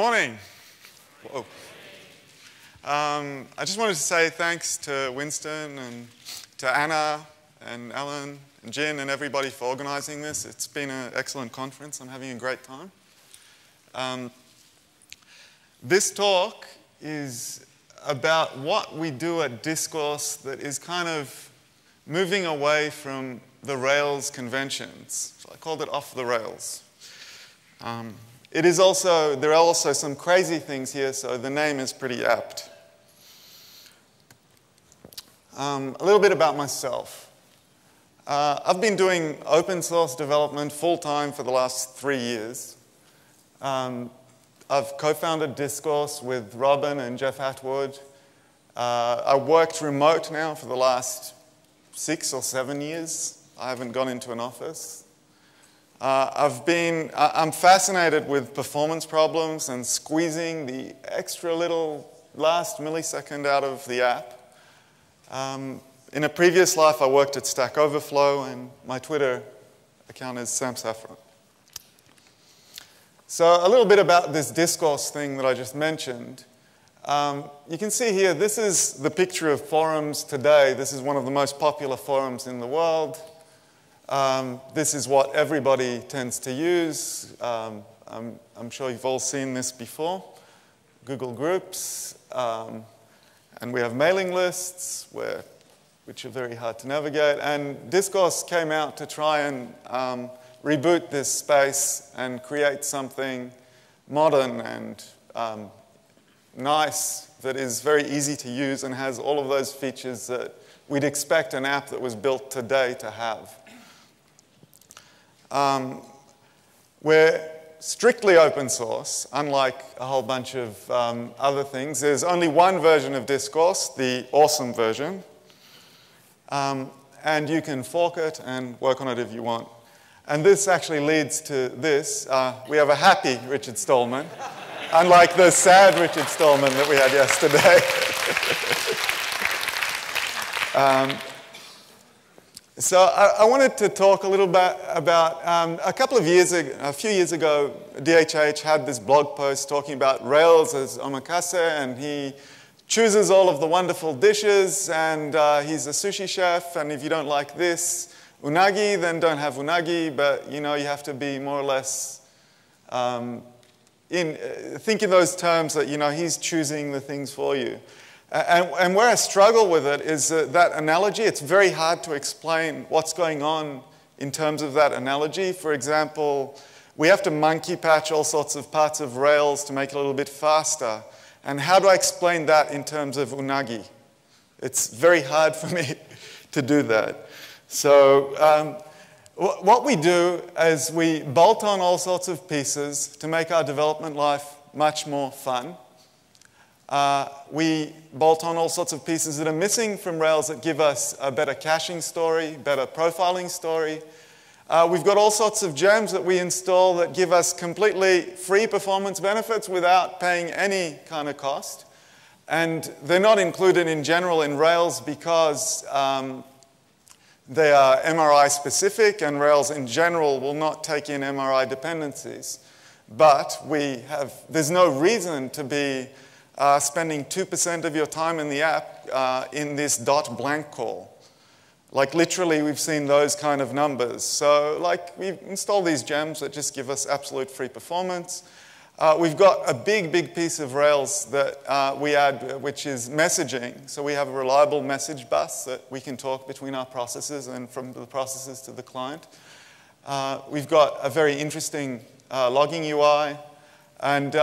Morning. Whoa. Um, I just wanted to say thanks to Winston and to Anna and Alan and Jin and everybody for organizing this. It's been an excellent conference. I'm having a great time. Um, this talk is about what we do at Discourse that is kind of moving away from the Rails conventions. So I called it off the rails. Um, it is also, there are also some crazy things here, so the name is pretty apt. Um, a little bit about myself. Uh, I've been doing open source development full time for the last three years. Um, I've co founded Discourse with Robin and Jeff Atwood. Uh, I worked remote now for the last six or seven years. I haven't gone into an office. Uh, I've been, I'm fascinated with performance problems and squeezing the extra little last millisecond out of the app. Um, in a previous life, I worked at Stack Overflow, and my Twitter account is Sam Saffron. So, a little bit about this discourse thing that I just mentioned. Um, you can see here, this is the picture of forums today. This is one of the most popular forums in the world. Um, this is what everybody tends to use. Um, I'm, I'm, sure you've all seen this before. Google Groups. Um, and we have mailing lists, where, which are very hard to navigate. And Discourse came out to try and um, reboot this space and create something modern and um, nice that is very easy to use and has all of those features that we'd expect an app that was built today to have. Um, we're strictly open source, unlike a whole bunch of um, other things. There's only one version of Discourse, the awesome version. Um, and you can fork it and work on it if you want. And this actually leads to this. Uh, we have a happy Richard Stallman, unlike the sad Richard Stallman that we had yesterday. um, so I, I, wanted to talk a little bit about um, a couple of years ago, a few years ago, DHH had this blog post talking about Rails as omakase, and he chooses all of the wonderful dishes, and uh, he's a sushi chef, and if you don't like this unagi, then don't have unagi, but you know you have to be more or less um, in uh, think in those terms that you know he's choosing the things for you. And, and where I struggle with it is uh, that analogy, it's very hard to explain what's going on in terms of that analogy. For example, we have to monkey patch all sorts of parts of Rails to make it a little bit faster. And how do I explain that in terms of Unagi? It's very hard for me to do that. So, um, what we do is we bolt on all sorts of pieces to make our development life much more fun. Uh, we bolt on all sorts of pieces that are missing from Rails that give us a better caching story, better profiling story. Uh, we've got all sorts of gems that we install that give us completely free performance benefits without paying any kind of cost. And they're not included in general in Rails because um, they are MRI specific, and Rails in general will not take in MRI dependencies. But we have, there's no reason to be uh, spending 2% of your time in the app uh, in this dot blank call. Like literally, we've seen those kind of numbers. So, like, we've installed these gems that just give us absolute free performance. Uh, we've got a big, big piece of Rails that uh, we add, which is messaging. So we have a reliable message bus that we can talk between our processes and from the processes to the client. Uh, we've got a very interesting uh, logging UI. And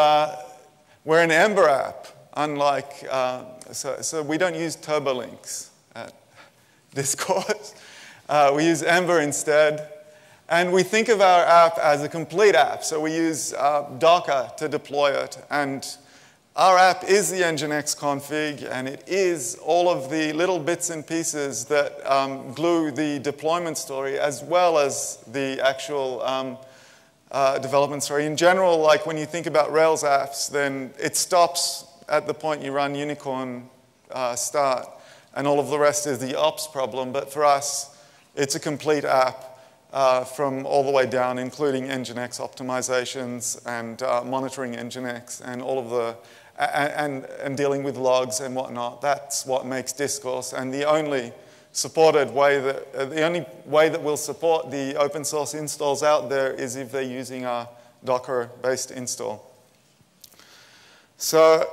we're an Ember app, unlike, uh, so, so we don't use Turbolinks at Discourse. Uh, we use Ember instead. And we think of our app as a complete app. So we use uh, Docker to deploy it. And our app is the Nginx config, and it is all of the little bits and pieces that um, glue the deployment story as well as the actual um, uh, development story. In general, like when you think about Rails apps, then it stops at the point you run unicorn uh, start, and all of the rest is the ops problem. But for us, it's a complete app. Uh, from all the way down, including Nginx optimizations and uh, monitoring Nginx and all of the and, and, dealing with logs and whatnot. That's what makes discourse. And the only supported way that uh, the only way that we'll support the open source installs out there is if they're using a Docker-based install. So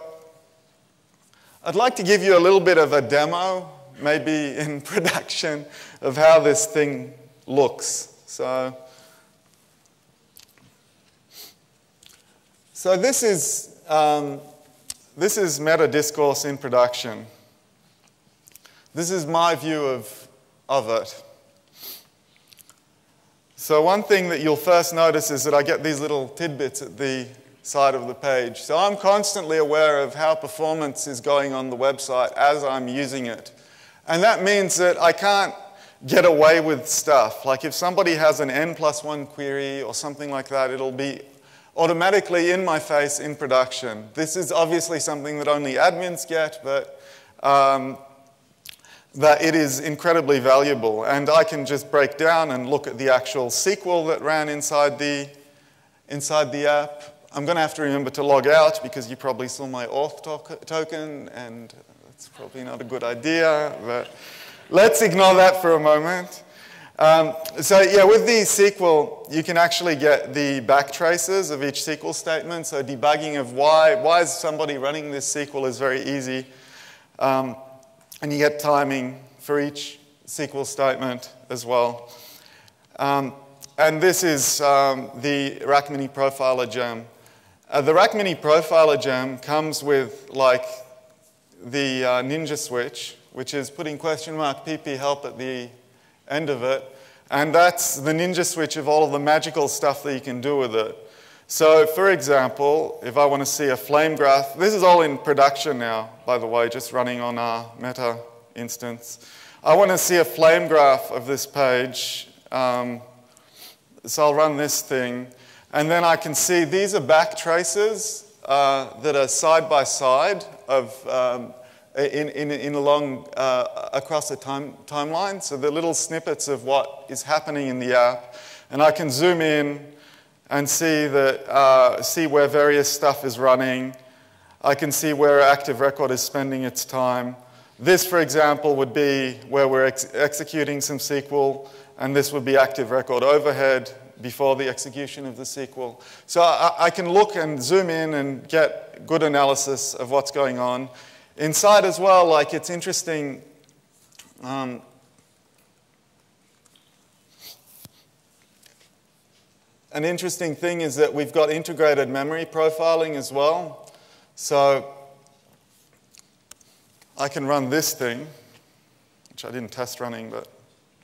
I'd like to give you a little bit of a demo, maybe in production, of how this thing looks. So, so this is um, this is meta discourse in production. This is my view of, of it. So one thing that you'll first notice is that I get these little tidbits at the side of the page. So I'm constantly aware of how performance is going on the website as I'm using it. And that means that I can't get away with stuff. Like if somebody has an n plus one query or something like that, it'll be automatically in my face in production. This is obviously something that only admins get, but um, that it is incredibly valuable. And I can just break down and look at the actual SQL that ran inside the, inside the app. I'm going to have to remember to log out because you probably saw my auth to token, and that's probably not a good idea, but let's ignore that for a moment. Um, so yeah, with the SQL, you can actually get the back traces of each SQL statement. So debugging of why, why is somebody running this SQL is very easy. Um, and you get timing for each SQL statement as well. Um, and this is um, the RackMini Profiler gem. Uh, the RackMini Profiler gem comes with like the uh, Ninja switch, which is putting question mark pp help at the end of it. And that's the ninja switch of all of the magical stuff that you can do with it. So, for example, if I want to see a flame graph, this is all in production now, by the way, just running on our meta instance. I want to see a flame graph of this page. Um, so I'll run this thing. And then I can see these are back traces uh, that are side by side of um, in, in, in along uh, across the time, timeline. So the little snippets of what is happening in the app. And I can zoom in and see, that, uh, see where various stuff is running. I can see where Active Record is spending its time. This, for example, would be where we're ex executing some SQL, and this would be Active Record overhead before the execution of the SQL. So I, I can look and zoom in and get good analysis of what's going on. Inside as well, like it's interesting. Um, an interesting thing is that we've got integrated memory profiling as well. So I can run this thing, which I didn't test running, but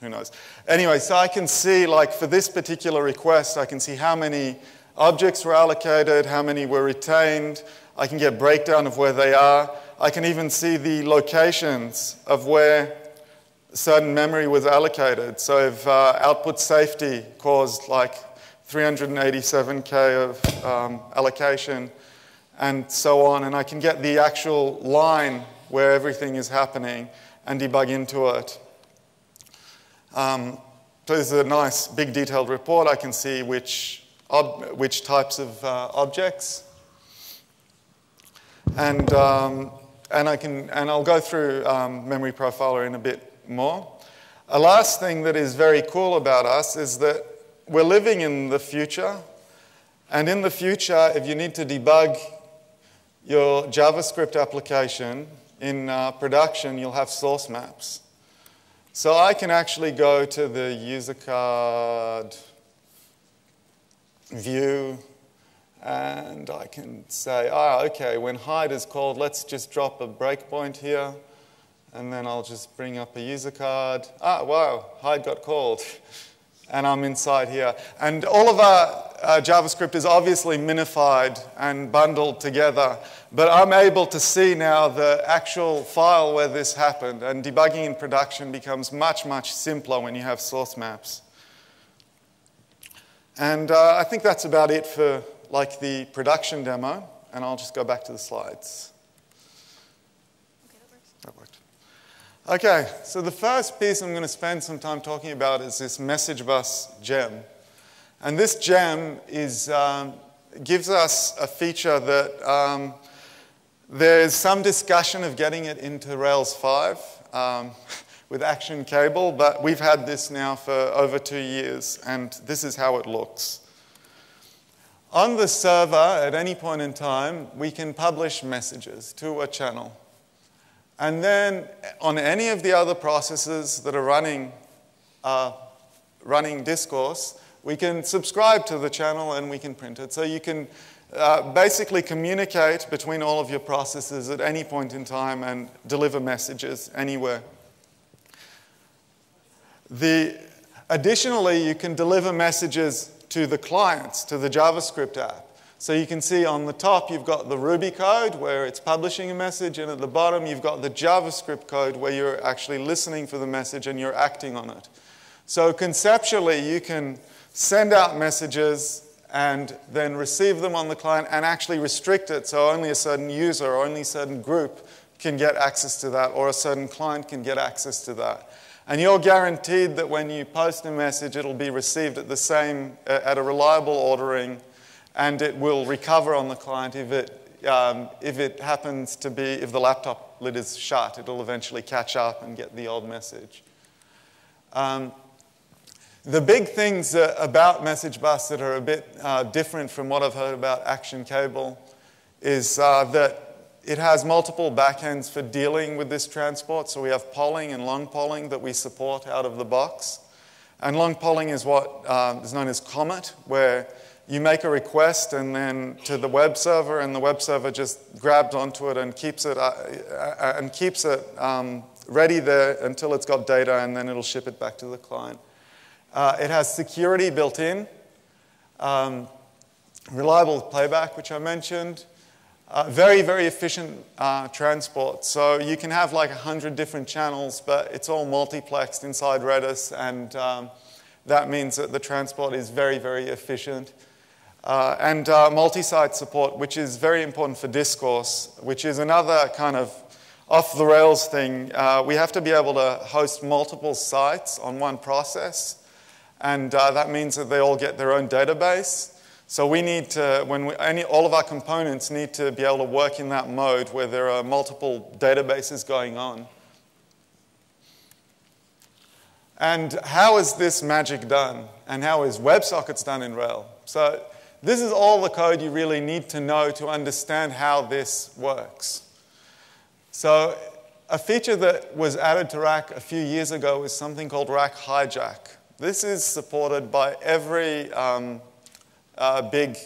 who knows. Anyway, so I can see, like for this particular request, I can see how many objects were allocated, how many were retained. I can get a breakdown of where they are. I can even see the locations of where certain memory was allocated. So if uh, output safety caused like 387K of um, allocation and so on, and I can get the actual line where everything is happening and debug into it. Um, so this is a nice big detailed report. I can see which, which types of uh, objects. And um, and, I can, and I'll go through um, Memory Profiler in a bit more. A last thing that is very cool about us is that we're living in the future. And in the future, if you need to debug your JavaScript application in uh, production, you'll have source maps. So I can actually go to the user card view and I can say, ah, okay, when hide is called, let's just drop a breakpoint here. And then I'll just bring up a user card. Ah, wow, hide got called. and I'm inside here. And all of our uh, JavaScript is obviously minified and bundled together. But I'm able to see now the actual file where this happened. And debugging in production becomes much, much simpler when you have source maps. And uh, I think that's about it for like the production demo, and I'll just go back to the slides. Okay, so the first piece I'm going to spend some time talking about is this message bus gem. And this gem is, um, gives us a feature that um, there's some discussion of getting it into Rails 5 um, with Action Cable, but we've had this now for over two years, and this is how it looks. On the server, at any point in time, we can publish messages to a channel. And then on any of the other processes that are running, uh, running discourse, we can subscribe to the channel and we can print it. So you can uh, basically communicate between all of your processes at any point in time and deliver messages anywhere. The, additionally, you can deliver messages to the clients, to the JavaScript app. So you can see on the top you've got the Ruby code where it's publishing a message, and at the bottom you've got the JavaScript code where you're actually listening for the message and you're acting on it. So conceptually, you can send out messages and then receive them on the client and actually restrict it so only a certain user or only a certain group can get access to that or a certain client can get access to that. And you're guaranteed that when you post a message, it'll be received at the same, uh, at a reliable ordering and it will recover on the client if it, um, if it happens to be, if the laptop lid is shut, it'll eventually catch up and get the old message. Um, the big things uh, about Message Bus that are a bit uh, different from what I've heard about Action Cable is uh, that it has multiple backends for dealing with this transport. So we have polling and long polling that we support out of the box. And long polling is what uh, is known as Comet, where you make a request and then to the web server, and the web server just grabs onto it and keeps it, uh, uh, and keeps it um, ready there until it's got data, and then it'll ship it back to the client. Uh, it has security built in, um, reliable playback, which I mentioned, uh, very, very efficient uh, transport. So you can have like 100 different channels, but it's all multiplexed inside Redis, and um, that means that the transport is very, very efficient. Uh, and uh, multi-site support, which is very important for discourse, which is another kind of off-the-rails thing. Uh, we have to be able to host multiple sites on one process, and uh, that means that they all get their own database. So we need to, when we, any, all of our components need to be able to work in that mode where there are multiple databases going on. And how is this magic done? And how is WebSockets done in Rail? So this is all the code you really need to know to understand how this works. So a feature that was added to Rack a few years ago is something called Rack Hijack. This is supported by every um, uh, big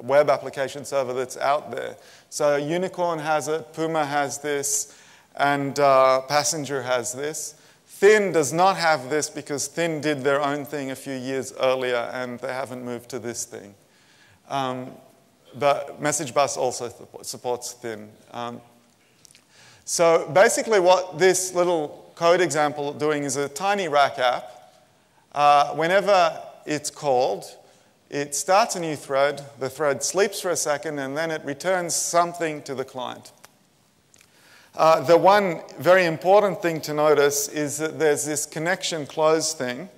web application server that's out there. So Unicorn has it, Puma has this, and uh, Passenger has this. Thin does not have this because Thin did their own thing a few years earlier and they haven't moved to this thing. Um, but Message Bus also supports Thin. Um, so basically what this little code example doing is a tiny rack app. Uh, whenever it's called, it starts a new thread, the thread sleeps for a second, and then it returns something to the client. Uh, the one very important thing to notice is that there's this connection close thing.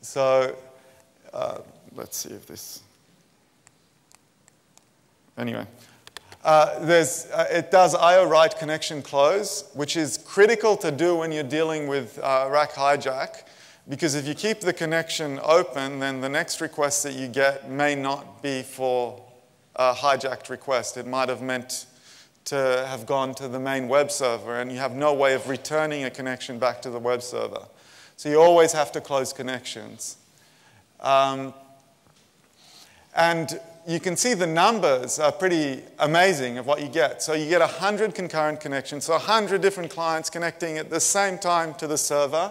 So uh, let's see if this Anyway, uh, there's, uh, it does IO write connection close, which is critical to do when you're dealing with uh, rack hijack, because if you keep the connection open, then the next request that you get may not be for a hijacked request. It might have meant to have gone to the main web server, and you have no way of returning a connection back to the web server. So you always have to close connections. Um, and you can see the numbers are pretty amazing of what you get. So you get 100 concurrent connections, so 100 different clients connecting at the same time to the server.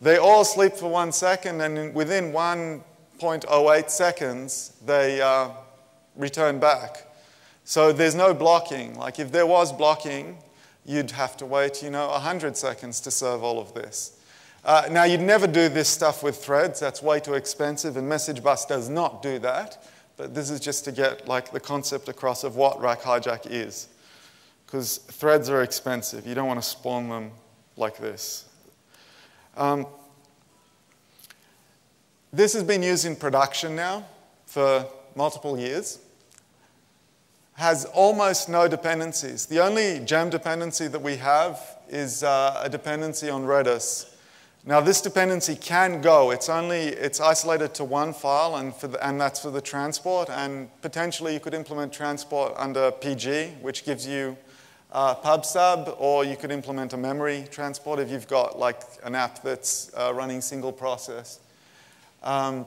They all sleep for one second, and within 1.08 seconds, they uh, return back. So there's no blocking. Like if there was blocking, you'd have to wait, you know, 100 seconds to serve all of this. Uh, now, you'd never do this stuff with threads. That's way too expensive, and Message Bus does not do that. But this is just to get like the concept across of what rack hijack is. Because threads are expensive. You don't want to spawn them like this. Um, this has been used in production now for multiple years. Has almost no dependencies. The only gem dependency that we have is uh, a dependency on Redis. Now this dependency can go. It's only it's isolated to one file, and the, and that's for the transport. And potentially you could implement transport under PG, which gives you uh, PubSub, or you could implement a memory transport if you've got like an app that's uh, running single process. Um,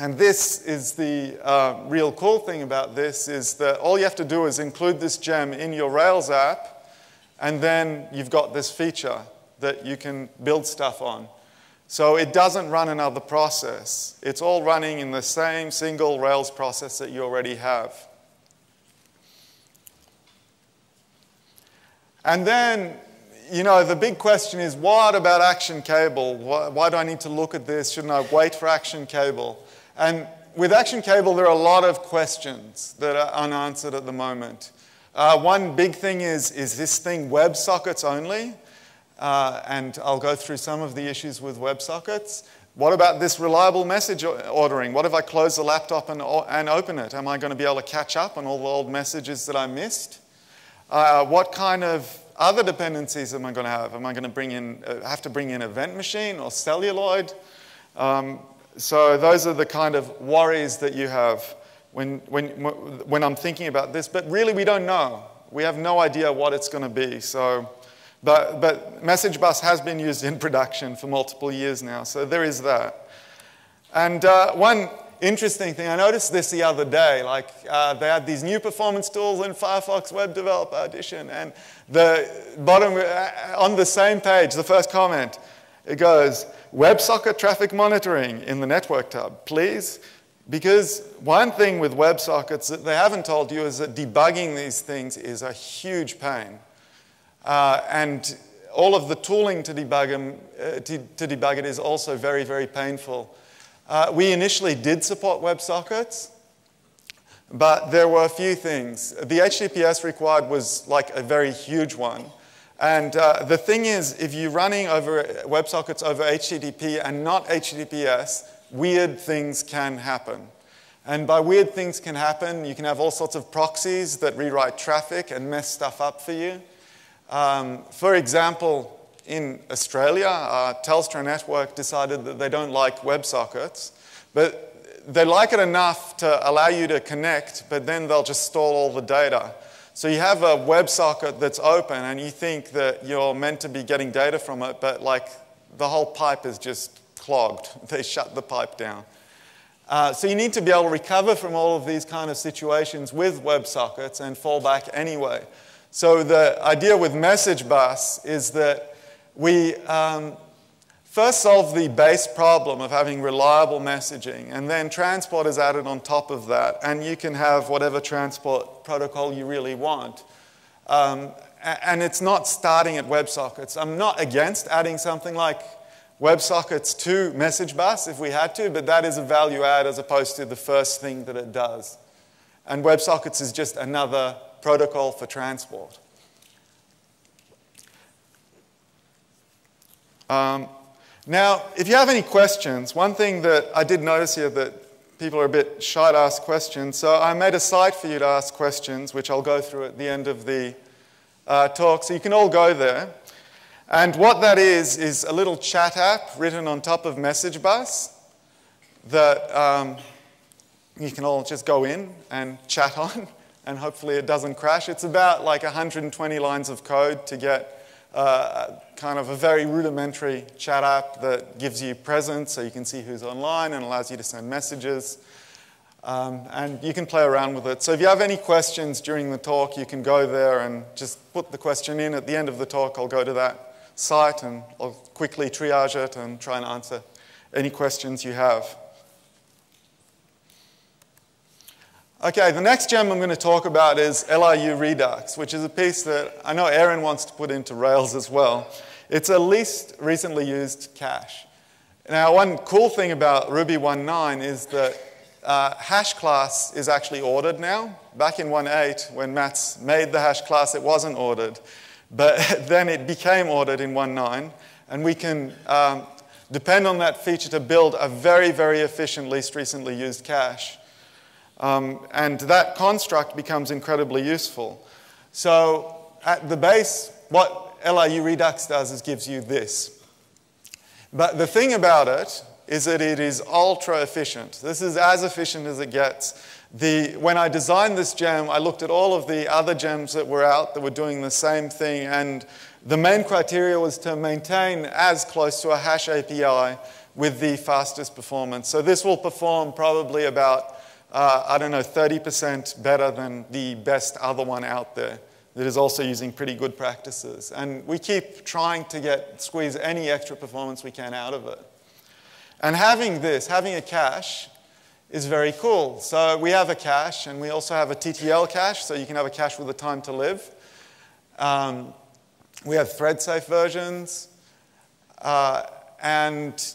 and this is the uh, real cool thing about this is that all you have to do is include this gem in your Rails app, and then you've got this feature that you can build stuff on. So it doesn't run another process. It's all running in the same single Rails process that you already have. And then you know, the big question is what about Action Cable? Why, why, do I need to look at this? Shouldn't I wait for Action Cable? And with Action Cable, there are a lot of questions that are unanswered at the moment. Uh, one big thing is is this thing WebSockets only? Uh, and I'll go through some of the issues with WebSockets. What about this reliable message ordering? What if I close the laptop and, and open it? Am I going to be able to catch up on all the old messages that I missed? Uh, what kind of other dependencies am I going to have? Am I going to bring in, uh, have to bring in Event Machine or Celluloid? Um, so those are the kind of worries that you have when, when, when I'm thinking about this. But really, we don't know. We have no idea what it's going to be. So, but, but Message Bus has been used in production for multiple years now. So there is that. And uh, one interesting thing. I noticed this the other day. Like uh, they had these new performance tools in Firefox Web Developer Edition, and the bottom uh, on the same page, the first comment, it goes WebSocket traffic monitoring in the network tab, please. Because one thing with WebSockets that they haven't told you is that debugging these things is a huge pain. Uh, and all of the tooling to debug, them, uh, to, to debug it is also very, very painful. Uh, we initially did support WebSockets, but there were a few things. The HTTPS required was like a very huge one. And uh, the thing is, if you're running over WebSockets over HTTP and not HTTPS, weird things can happen. And by weird things can happen, you can have all sorts of proxies that rewrite traffic and mess stuff up for you. Um, for example, in Australia, uh, Telstra Network decided that they don't like WebSockets, but they like it enough to allow you to connect, but then they'll just store all the data. So you have a WebSocket that's open and you think that you're meant to be getting data from it, but like the whole pipe is just clogged. They shut the pipe down. Uh, so you need to be able to recover from all of these kind of situations with WebSockets and fall back anyway. So the idea with Message Bus is that we um, first solve the base problem of having reliable messaging, and then transport is added on top of that, and you can have whatever transport protocol you really want. Um, and it's not starting at WebSockets. I'm not against adding something like WebSockets to Message Bus if we had to, but that is a value add as opposed to the first thing that it does. And WebSockets is just another protocol for transport. Um, now, if you have any questions, one thing that I did notice here that people are a bit shy to ask questions, so I made a site for you to ask questions, which I'll go through at the end of the uh, talk, so you can all go there. And what that is, is a little chat app written on top of Message Bus that um, you can all just go in and chat on, and hopefully it doesn't crash. It's about like 120 lines of code to get uh, kind of a very rudimentary chat app that gives you presence so you can see who's online and allows you to send messages. Um, and you can play around with it. So if you have any questions during the talk, you can go there and just put the question in. At the end of the talk, I'll go to that site and I'll quickly triage it and try and answer any questions you have. Okay, the next gem I'm going to talk about is LRU Redux, which is a piece that I know Aaron wants to put into Rails as well. It's a least recently used cache. Now, one cool thing about Ruby 1.9 is that uh, hash class is actually ordered now. Back in 1.8, when Matz made the hash class, it wasn't ordered. But then it became ordered in 1.9, and we can um, depend on that feature to build a very, very efficient least recently used cache. Um, and that construct becomes incredibly useful. So at the base, what LRU Redux does is gives you this. But the thing about it is that it is ultra efficient. This is as efficient as it gets. The, when I designed this gem, I looked at all of the other gems that were out that were doing the same thing, and the main criteria was to maintain as close to a hash API with the fastest performance. So this will perform probably about, uh, I don't know, 30% better than the best other one out there that is also using pretty good practices. And we keep trying to get, squeeze any extra performance we can out of it. And having this, having a cache, is very cool. So we have a cache, and we also have a TTL cache, so you can have a cache with a time to live. Um, we have thread-safe versions. Uh, and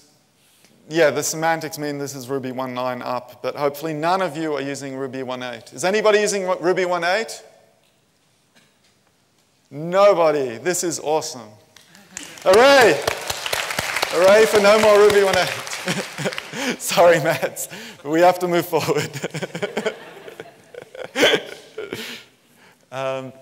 yeah, the semantics mean this is Ruby 1.9 up, but hopefully none of you are using Ruby 1.8. Is anybody using Ruby 1.8? Nobody. This is awesome. Hooray! Hooray for no more Ruby 1.8. Sorry, Matz. We have to move forward. um,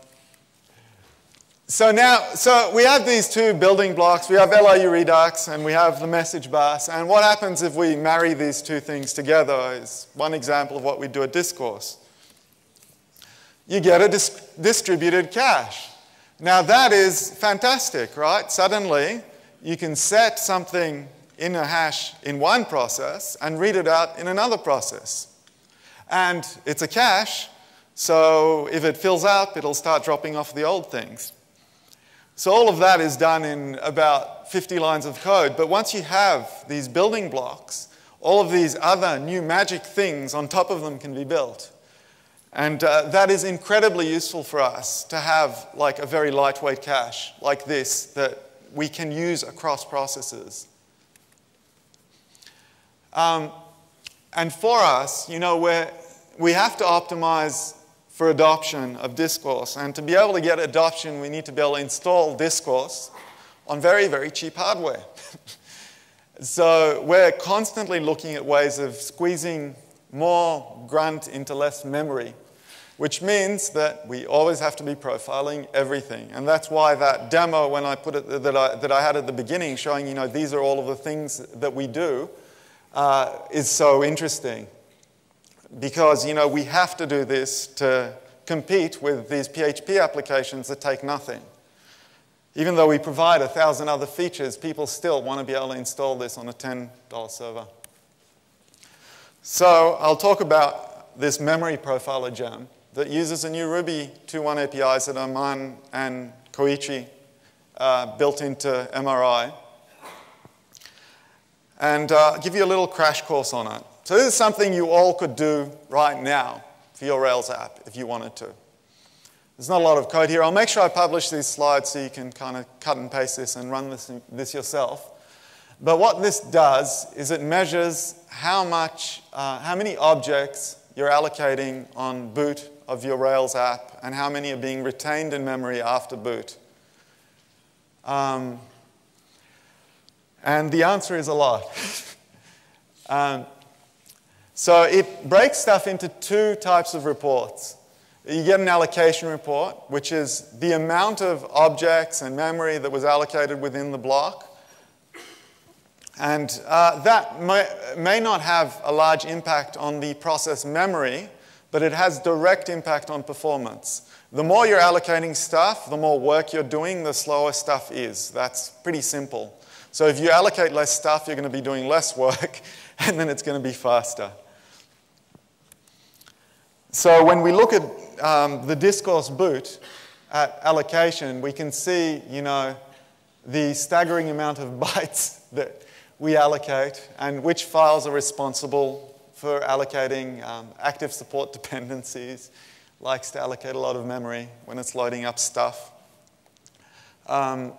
so now, so we have these two building blocks. We have LRU Redux and we have the message bus. And what happens if we marry these two things together is one example of what we do at Discourse. You get a dis distributed cache. Now that is fantastic, right? Suddenly, you can set something in a hash in one process and read it out in another process. And it's a cache, so if it fills up, it'll start dropping off the old things. So all of that is done in about 50 lines of code. But once you have these building blocks, all of these other new magic things on top of them can be built. And uh, that is incredibly useful for us to have like a very lightweight cache like this that we can use across processes. Um, and for us, you know, we we have to optimize for adoption of discourse. And to be able to get adoption, we need to be able to install discourse on very, very cheap hardware. so we're constantly looking at ways of squeezing more grunt into less memory which means that we always have to be profiling everything. And that's why that demo, when I put it, that I, that I had at the beginning, showing, you know, these are all of the things that we do, uh, is so interesting. Because, you know, we have to do this to compete with these PHP applications that take nothing. Even though we provide a thousand other features, people still want to be able to install this on a $10 server. So I'll talk about this memory profiler gem that uses a new Ruby 2.1 APIs that Aman and Koichi uh, built into MRI. And uh, give you a little crash course on it. So this is something you all could do right now for your Rails app if you wanted to. There's not a lot of code here. I'll make sure I publish these slides so you can kind of cut and paste this and run this, this yourself. But what this does is it measures how much, uh, how many objects you're allocating on boot of your Rails app and how many are being retained in memory after boot? Um, and the answer is a lot. um, so it breaks stuff into two types of reports. You get an allocation report, which is the amount of objects and memory that was allocated within the block. And uh, that may, may not have a large impact on the process memory, but it has direct impact on performance. The more you're allocating stuff, the more work you're doing, the slower stuff is. That's pretty simple. So if you allocate less stuff, you're going to be doing less work, and then it's going to be faster. So when we look at um, the discourse boot at allocation, we can see, you know, the staggering amount of bytes that we allocate and which files are responsible for allocating um, active support dependencies, likes to allocate a lot of memory when it's loading up stuff. Um,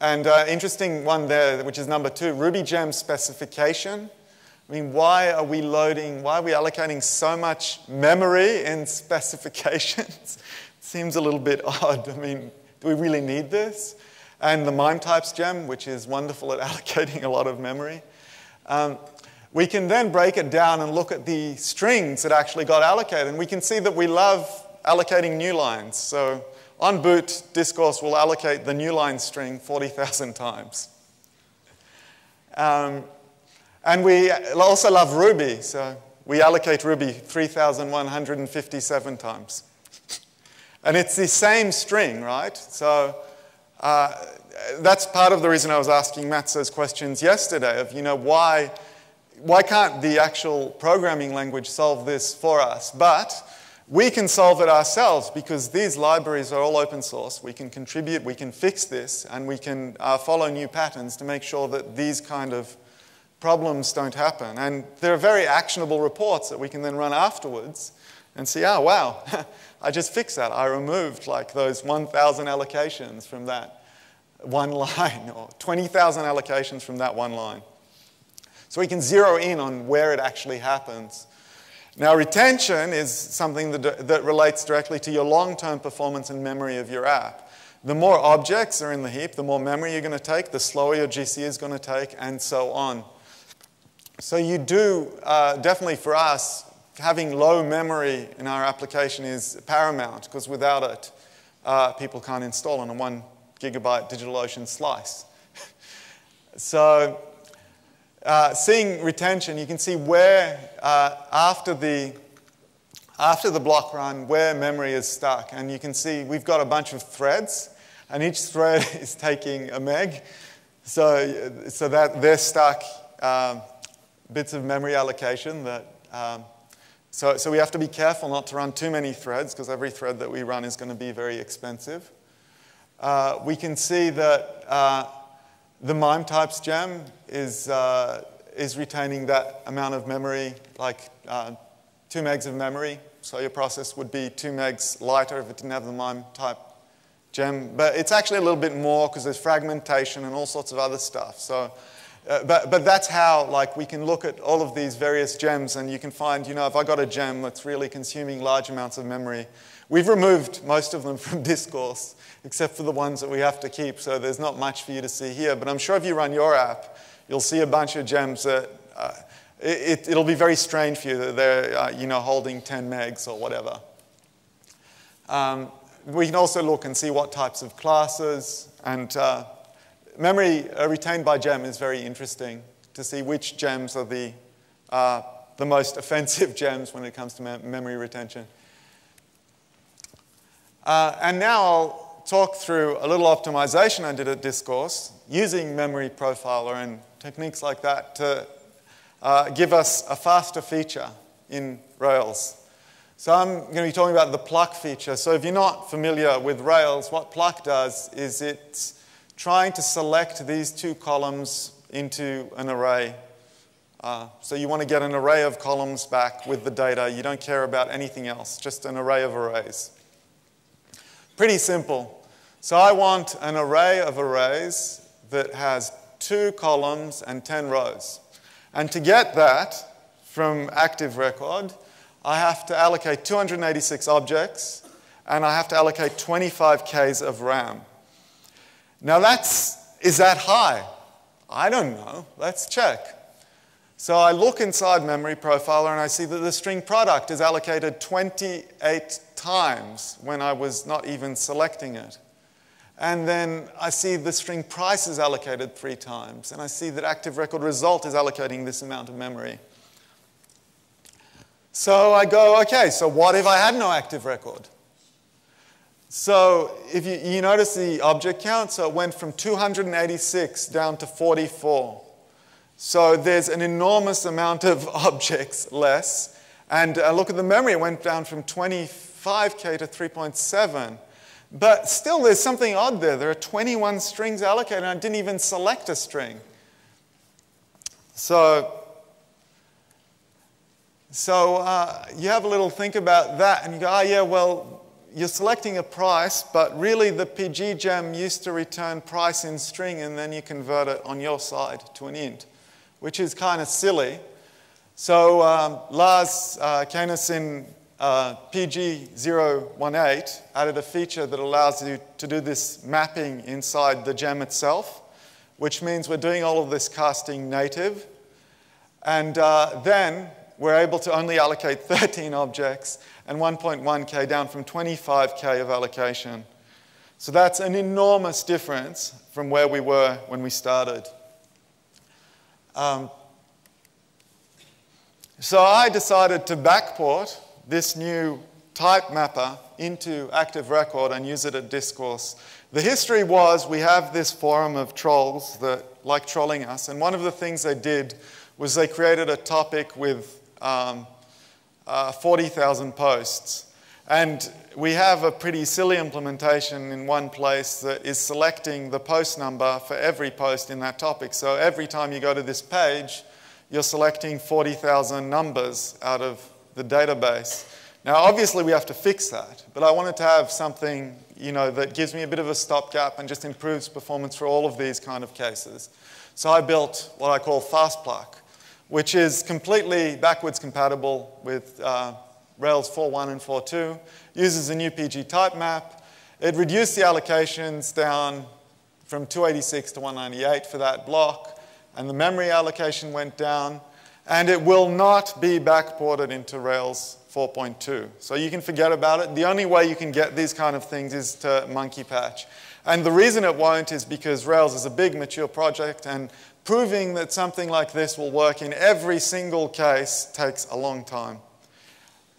and uh, interesting one there, which is number two, RubyGem specification. I mean, why are we loading, why are we allocating so much memory in specifications? Seems a little bit odd. I mean, do we really need this? And the MIME types gem, which is wonderful at allocating a lot of memory. Um, we can then break it down and look at the strings that actually got allocated. And we can see that we love allocating new lines. So on boot, Discourse will allocate the new line string 40,000 times. Um, and we also love Ruby. So we allocate Ruby 3,157 times. and it's the same string, right? So uh, that's part of the reason I was asking Matz those questions yesterday of, you know, why why can't the actual programming language solve this for us? But we can solve it ourselves because these libraries are all open source. We can contribute, we can fix this, and we can uh, follow new patterns to make sure that these kind of problems don't happen. And there are very actionable reports that we can then run afterwards and see, oh, wow, I just fixed that. I removed like those 1,000 allocations from that one line or 20,000 allocations from that one line. So we can zero in on where it actually happens. Now, retention is something that, that relates directly to your long term performance and memory of your app. The more objects are in the heap, the more memory you're going to take, the slower your GC is going to take, and so on. So, you do uh, definitely for us, having low memory in our application is paramount because without it, uh, people can't install on a one gigabyte DigitalOcean slice. so, uh, seeing retention, you can see where, uh, after, the, after the block run, where memory is stuck. And you can see we've got a bunch of threads, and each thread is taking a meg. So, so that they're stuck um, bits of memory allocation that um, so, so we have to be careful not to run too many threads because every thread that we run is going to be very expensive. Uh, we can see that uh, the MIME types gem is, uh, is retaining that amount of memory, like uh, two megs of memory. So your process would be two megs lighter if it didn't have the MIME type gem. But it's actually a little bit more because there's fragmentation and all sorts of other stuff. So, uh, but, but that's how like, we can look at all of these various gems and you can find, you know, if I got a gem that's really consuming large amounts of memory, we've removed most of them from discourse except for the ones that we have to keep. So there's not much for you to see here. But I'm sure if you run your app, you'll see a bunch of gems that uh, it, will be very strange for you that they're uh, you know, holding 10 megs or whatever. Um, we can also look and see what types of classes and uh, memory uh, retained by gem is very interesting to see which gems are the, uh, the most offensive gems when it comes to memory retention. Uh, and now I'll talk through a little optimization I did at Discourse using memory profiler and techniques like that to uh, give us a faster feature in Rails. So I'm going to be talking about the pluck feature. So if you're not familiar with Rails, what pluck does is it's trying to select these two columns into an array. Uh, so you want to get an array of columns back with the data. You don't care about anything else, just an array of arrays. Pretty simple. So I want an array of arrays that has two columns and 10 rows. And to get that from active record, I have to allocate 286 objects and I have to allocate 25 Ks of RAM. Now that's, is that high? I don't know. Let's check. So I look inside memory profiler and I see that the string product is allocated 28 times when I was not even selecting it. And then I see the string price is allocated three times. And I see that active record result is allocating this amount of memory. So I go, okay, so what if I had no active record? So if you, you notice the object count, so it went from 286 down to 44. So there's an enormous amount of objects less. And uh, look at the memory, it went down from 25K to 3.7. But still, there's something odd there. There are 21 strings allocated, and I didn't even select a string. So, so uh, you have a little think about that, and you go, oh, yeah, well, you're selecting a price, but really the PG gem used to return price in string, and then you convert it on your side to an int, which is kind of silly. So um, Lars uh, uh, PG018 added a feature that allows you to do this mapping inside the gem itself, which means we're doing all of this casting native. And uh, then we're able to only allocate 13 objects and 1.1K down from 25K of allocation. So that's an enormous difference from where we were when we started. Um, so I decided to backport this new type mapper into Active Record and use it at Discourse. The history was we have this forum of trolls that like trolling us, and one of the things they did was they created a topic with um, uh, 40,000 posts. And we have a pretty silly implementation in one place that is selecting the post number for every post in that topic. So every time you go to this page, you're selecting 40,000 numbers out of the database. Now, obviously, we have to fix that, but I wanted to have something you know, that gives me a bit of a stopgap and just improves performance for all of these kind of cases. So I built what I call FastPluck, which is completely backwards compatible with uh, Rails 4.1 and 4.2, uses a new PG type map. It reduced the allocations down from 286 to 198 for that block, and the memory allocation went down, and it will not be backported into Rails 4.2. So you can forget about it. The only way you can get these kind of things is to monkey patch. And the reason it won't is because Rails is a big mature project and proving that something like this will work in every single case takes a long time.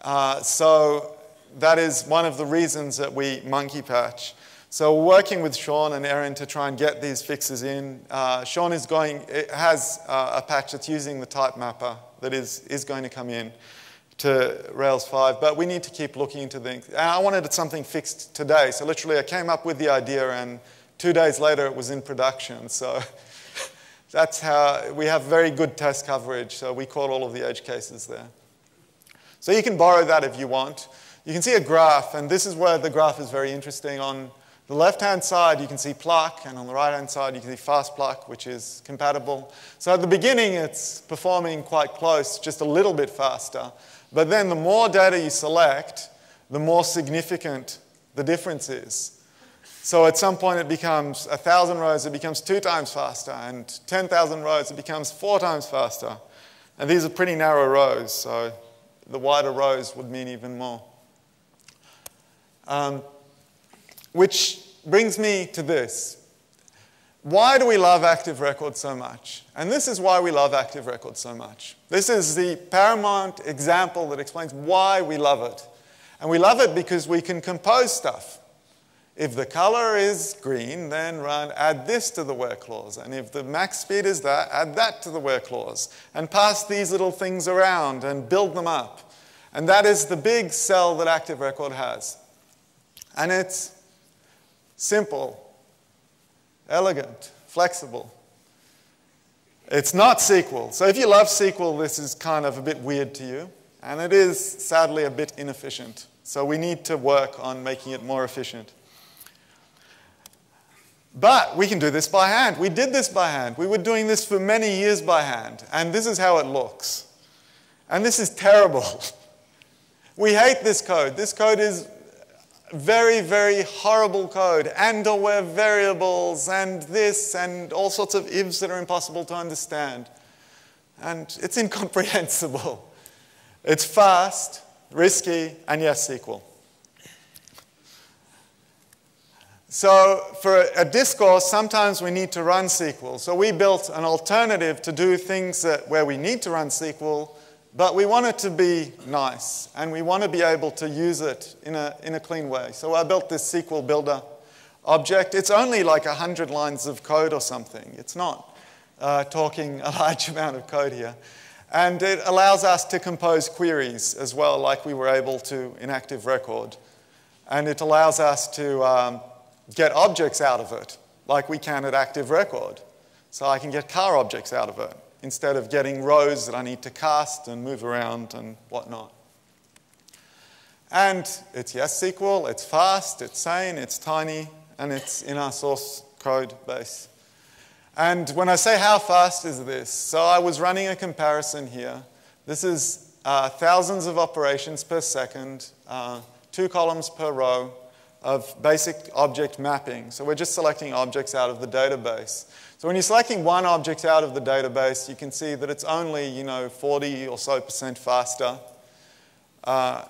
Uh, so that is one of the reasons that we monkey patch. So we're working with Sean and Aaron to try and get these fixes in. Uh, Sean is going, it has uh, a patch that's using the type mapper that is, is going to come in to Rails 5, but we need to keep looking into things. And I wanted something fixed today. So literally I came up with the idea and two days later it was in production. So that's how we have very good test coverage. So we caught all of the edge cases there. So you can borrow that if you want. You can see a graph, and this is where the graph is very interesting. On the left-hand side, you can see Pluck, and on the right-hand side, you can see FastPluck, which is compatible. So at the beginning, it's performing quite close, just a little bit faster. But then the more data you select, the more significant the difference is. So at some point it becomes 1,000 rows, it becomes two times faster, and 10,000 rows, it becomes four times faster. And these are pretty narrow rows, so the wider rows would mean even more. Um, which brings me to this. Why do we love Active Record so much? And this is why we love Active Record so much. This is the paramount example that explains why we love it. And we love it because we can compose stuff. If the color is green, then run add this to the where clause. And if the max speed is that, add that to the where clause. And pass these little things around and build them up. And that is the big sell that Active Record has. And it's simple, elegant, flexible. It's not SQL. So if you love SQL, this is kind of a bit weird to you. And it is, sadly, a bit inefficient. So we need to work on making it more efficient. But we can do this by hand. We did this by hand. We were doing this for many years by hand. And this is how it looks. And this is terrible. we hate this code. This code is very, very horrible code. And aware variables and this and all sorts of ifs that are impossible to understand. And it's incomprehensible. It's fast, risky, and yes, SQL. So for a discourse, sometimes we need to run SQL. So we built an alternative to do things that, where we need to run SQL, but we want it to be nice, and we want to be able to use it in a, in a clean way. So I built this SQL builder object. It's only like 100 lines of code or something. It's not uh, talking a large amount of code here. And it allows us to compose queries as well, like we were able to in Active Record. And it allows us to um, get objects out of it, like we can at Active Record. So I can get car objects out of it instead of getting rows that I need to cast and move around and whatnot. And it's yes SQL, it's fast, it's sane, it's tiny, and it's in our source code base. And when I say how fast is this, so I was running a comparison here. This is uh, thousands of operations per second, uh, two columns per row of basic object mapping. So we're just selecting objects out of the database. So when you're selecting one object out of the database, you can see that it's only, you know, 40 or so percent faster. Uh,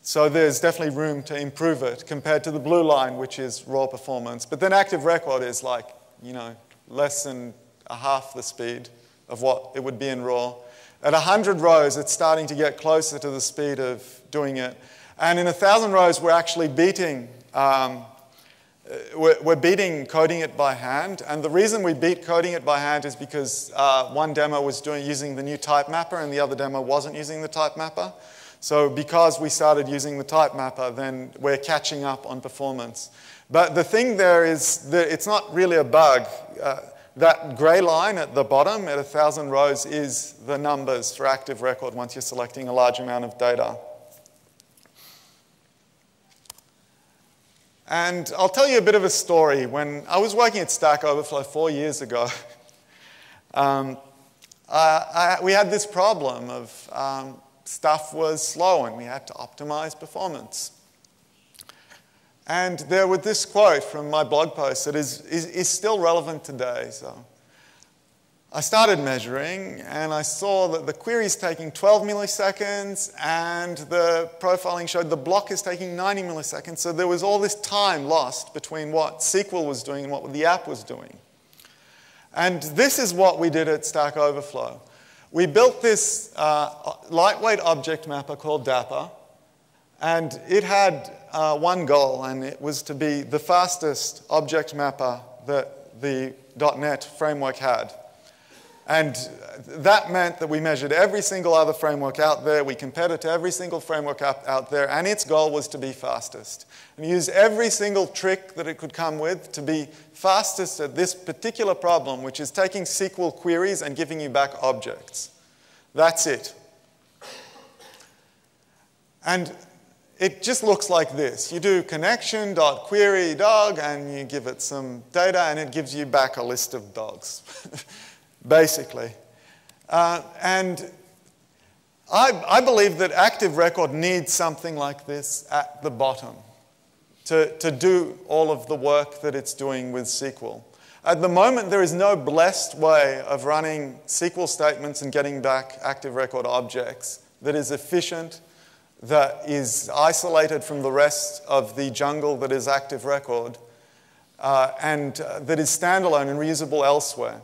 so there's definitely room to improve it compared to the blue line, which is raw performance. But then active record is like, you know, less than a half the speed of what it would be in raw. At 100 rows, it's starting to get closer to the speed of doing it. And in a 1,000 rows, we're actually beating, um, we're, we're, beating coding it by hand. And the reason we beat coding it by hand is because uh, one demo was doing, using the new type mapper and the other demo wasn't using the type mapper. So because we started using the type mapper, then we're catching up on performance. But the thing there is that it's not really a bug. Uh, that grey line at the bottom at 1,000 rows is the numbers for active record once you're selecting a large amount of data. And I'll tell you a bit of a story. When I was working at Stack Overflow four years ago, um, I, I, we had this problem of um, stuff was slow and we had to optimize performance. And there was this quote from my blog post that is, is, is still relevant today. So I started measuring and I saw that the query is taking 12 milliseconds and the profiling showed the block is taking 90 milliseconds. So there was all this time lost between what SQL was doing and what the app was doing. And this is what we did at Stack Overflow. We built this uh, lightweight object mapper called Dapper, and it had uh, one goal, and it was to be the fastest object mapper that the .NET framework had. And that meant that we measured every single other framework out there, we compared it to every single framework out there, and its goal was to be fastest. And use every single trick that it could come with to be fastest at this particular problem, which is taking SQL queries and giving you back objects. That's it. And it just looks like this. You do connection.query dog and you give it some data and it gives you back a list of dogs, basically. Uh, and I, I, believe that Active Record needs something like this at the bottom to, to do all of the work that it's doing with SQL. At the moment, there is no blessed way of running SQL statements and getting back Active Record objects that is efficient that is isolated from the rest of the jungle that is active record uh, and uh, that is standalone and reusable elsewhere.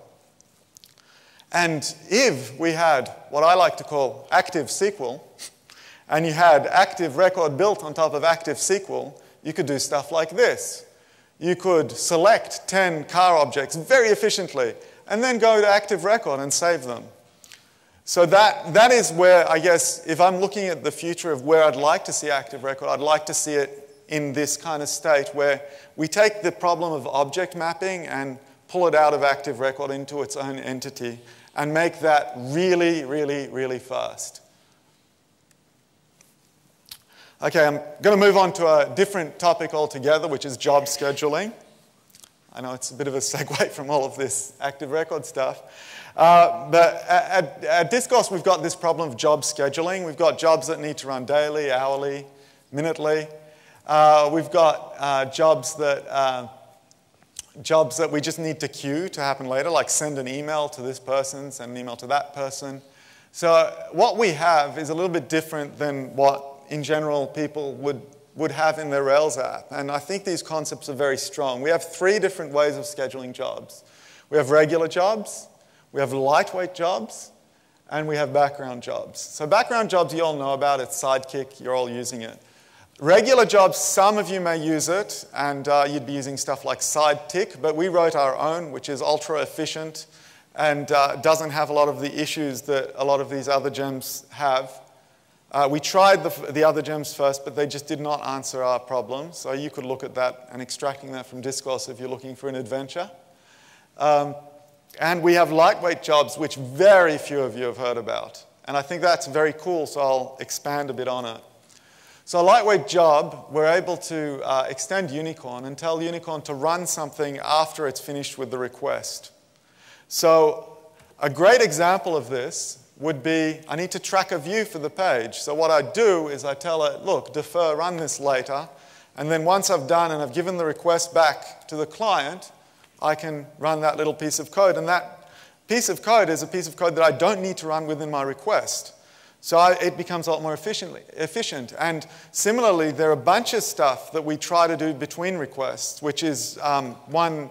And if we had what I like to call active SQL, and you had active record built on top of active SQL, you could do stuff like this. You could select 10 car objects very efficiently and then go to active record and save them. So that, that is where, I guess, if I'm looking at the future of where I'd like to see Active Record, I'd like to see it in this kind of state where we take the problem of object mapping and pull it out of Active Record into its own entity and make that really, really, really fast. Okay, I'm going to move on to a different topic altogether, which is job scheduling. I know it's a bit of a segue from all of this Active Record stuff. Uh, but at, at, Discourse, we've got this problem of job scheduling. We've got jobs that need to run daily, hourly, minutely. Uh, we've got uh, jobs that uh, jobs that we just need to queue to happen later, like send an email to this person, send an email to that person. So what we have is a little bit different than what, in general, people would would have in their Rails app. And I think these concepts are very strong. We have three different ways of scheduling jobs. We have regular jobs, we have lightweight jobs, and we have background jobs. So background jobs you all know about, it's Sidekiq, you're all using it. Regular jobs, some of you may use it, and uh, you'd be using stuff like Sidetiq, but we wrote our own, which is ultra efficient and uh, doesn't have a lot of the issues that a lot of these other gems have. Uh, we tried the, the, other gems first, but they just did not answer our problem. So you could look at that and extracting that from Discourse if you're looking for an adventure. Um, and we have lightweight jobs, which very few of you have heard about. And I think that's very cool, so I'll expand a bit on it. So, a lightweight job, we're able to uh, extend Unicorn and tell Unicorn to run something after it's finished with the request. So, a great example of this would be I need to track a view for the page. So what I do is I tell it, look, defer, run this later. And then once I've done and I've given the request back to the client, I can run that little piece of code. And that piece of code is a piece of code that I don't need to run within my request. So I, it becomes a lot more efficient. And similarly, there are a bunch of stuff that we try to do between requests, which is um, one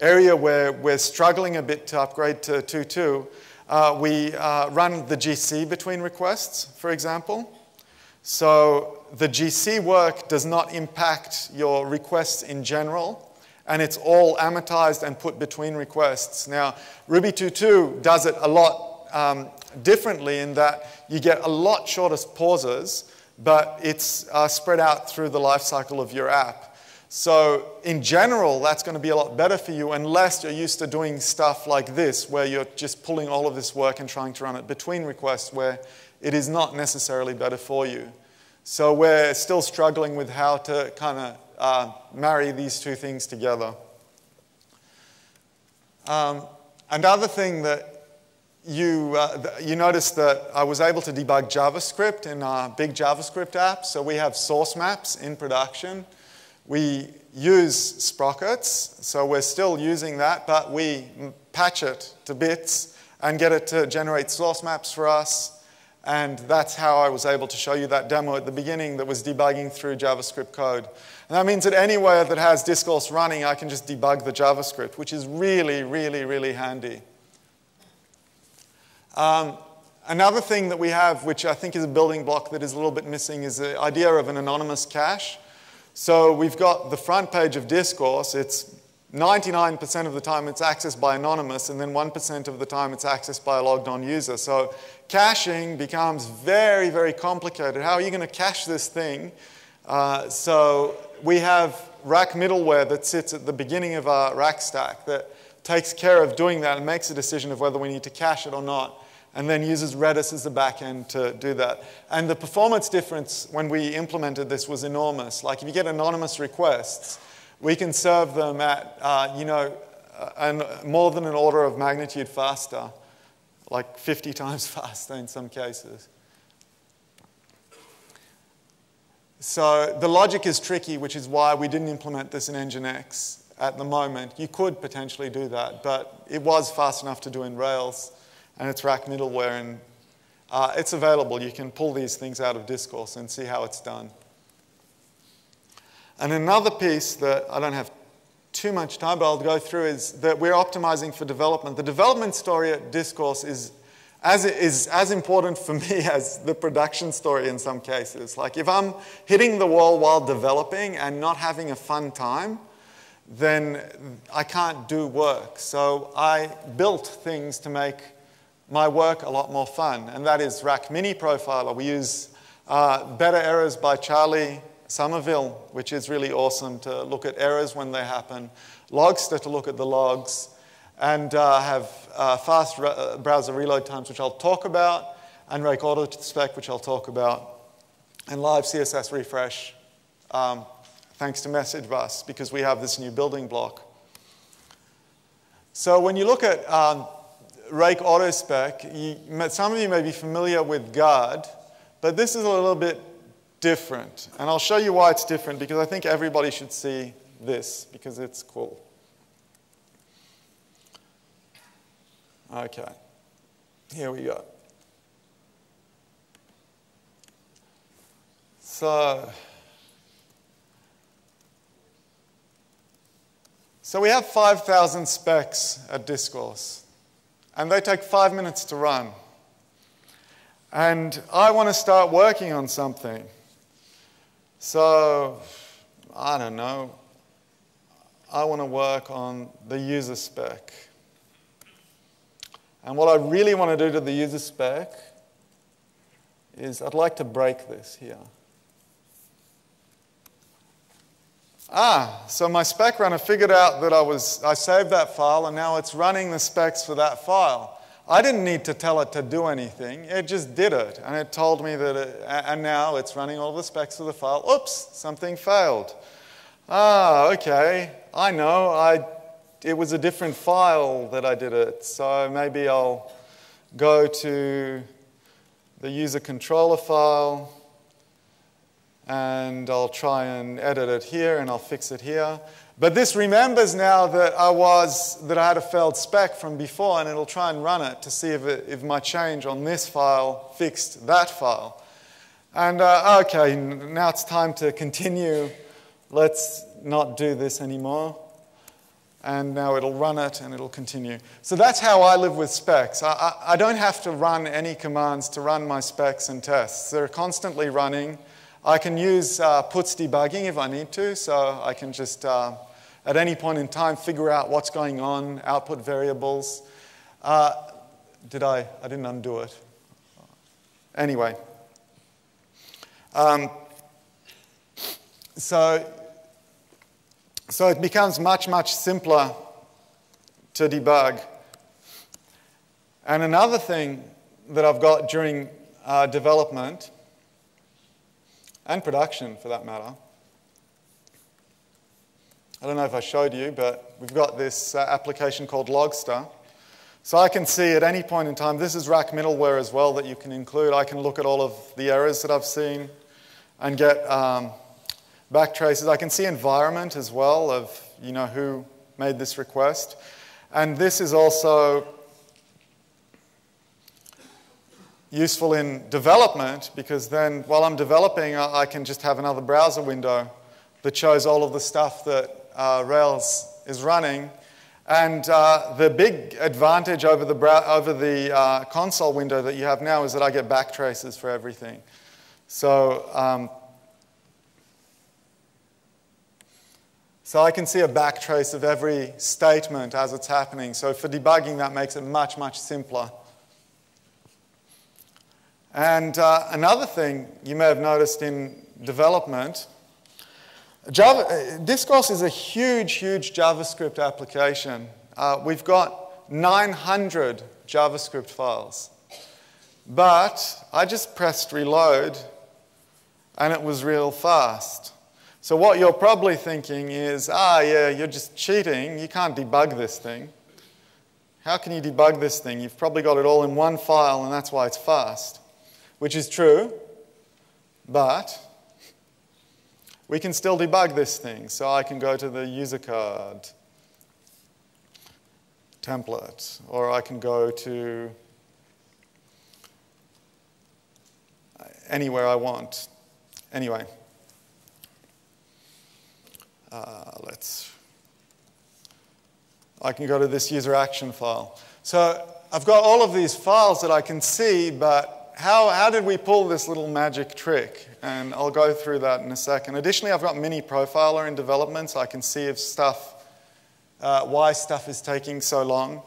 area where we're struggling a bit to upgrade to 2.2. Uh, we uh, run the GC between requests, for example. So the GC work does not impact your requests in general, and it's all amortized and put between requests. Now, Ruby 2.2 does it a lot um, differently in that you get a lot shorter pauses, but it's uh, spread out through the life cycle of your app. So in general, that's going to be a lot better for you unless you're used to doing stuff like this, where you're just pulling all of this work and trying to run it between requests, where it is not necessarily better for you. So we're still struggling with how to kind of uh, marry these two things together. Um, another thing that you, uh, you notice that I was able to debug JavaScript in our big JavaScript app. So we have source maps in production. We use sprockets, so we're still using that, but we patch it to bits and get it to generate source maps for us. And that's how I was able to show you that demo at the beginning that was debugging through JavaScript code. And that means that anywhere that has discourse running, I can just debug the JavaScript, which is really, really, really handy. Um, another thing that we have, which I think is a building block that is a little bit missing, is the idea of an anonymous cache. So we've got the front page of Discourse. It's 99% of the time it's accessed by anonymous, and then 1% of the time it's accessed by a logged on user. So caching becomes very, very complicated. How are you going to cache this thing? Uh, so we have rack middleware that sits at the beginning of our rack stack that takes care of doing that and makes a decision of whether we need to cache it or not and then uses Redis as the backend to do that. And the performance difference when we implemented this was enormous. Like if you get anonymous requests, we can serve them at, uh, you know, an, more than an order of magnitude faster, like 50 times faster in some cases. So the logic is tricky, which is why we didn't implement this in Nginx at the moment. You could potentially do that, but it was fast enough to do in Rails and it's rack middleware, and uh, it's available. You can pull these things out of Discourse and see how it's done. And another piece that I don't have too much time, but I'll go through is that we're optimizing for development. The development story at Discourse is as, is as important for me as the production story in some cases. Like if I'm hitting the wall while developing and not having a fun time, then I can't do work. So I built things to make my work a lot more fun, and that is Rack Mini Profiler. We use uh, Better Errors by Charlie Somerville, which is really awesome to look at errors when they happen, Logster to look at the logs, and uh, have uh, fast re uh, browser reload times, which I'll talk about, and Rake Auto Spec, which I'll talk about, and live CSS refresh, um, thanks to Message Bus, because we have this new building block. So when you look at um, Rake AutoSpec, you, some of you may be familiar with Guard, but this is a little bit different. And I'll show you why it's different because I think everybody should see this because it's cool. Okay, here we go. So, so we have 5,000 specs at Discourse and they take five minutes to run. And I want to start working on something. So, I don't know. I want to work on the user spec. And what I really want to do to the user spec is I'd like to break this here. Ah, so my spec runner figured out that I, was, I saved that file and now it's running the specs for that file. I didn't need to tell it to do anything. It just did it. And it told me that, it, and now it's running all the specs of the file. Oops, something failed. Ah, okay. I know. I, it was a different file that I did it. So maybe I'll go to the user controller file, and I'll try and edit it here, and I'll fix it here. But this remembers now that I was that I had a failed spec from before, and it'll try and run it to see if, it, if my change on this file fixed that file. And uh, okay, now it's time to continue. Let's not do this anymore. And now it'll run it and it'll continue. So that's how I live with specs. I, I, I don't have to run any commands to run my specs and tests. They're constantly running. I can use uh, puts debugging if I need to, so I can just uh, at any point in time figure out what's going on, output variables. Uh, did I? I didn't undo it. Anyway. Um, so, so it becomes much, much simpler to debug. And another thing that I've got during uh, development, and production for that matter, I don't know if I showed you, but we've got this uh, application called Logster. So I can see at any point in time, this is rack middleware as well that you can include. I can look at all of the errors that I've seen and get um, back traces. I can see environment as well of you know who made this request. And this is also useful in development because then while I'm developing, I can just have another browser window that shows all of the stuff that uh, Rails is running. And uh, the big advantage over the, over the uh, console window that you have now is that I get backtraces for everything. So, um, so I can see a backtrace of every statement as it's happening. So for debugging, that makes it much, much simpler. And uh, another thing you may have noticed in development Java, uh, Discourse is a huge, huge JavaScript application. Uh, we've got 900 JavaScript files. But I just pressed reload and it was real fast. So what you're probably thinking is, ah, yeah, you're just cheating. You can't debug this thing. How can you debug this thing? You've probably got it all in one file and that's why it's fast. Which is true, but we can still debug this thing. So I can go to the user card template, or I can go to anywhere I want. Anyway, uh, let's, I can go to this user action file. So I've got all of these files that I can see, but how, how did we pull this little magic trick? And I'll go through that in a second. Additionally, I've got Mini Profiler in development, so I can see if stuff, uh, why stuff is taking so long.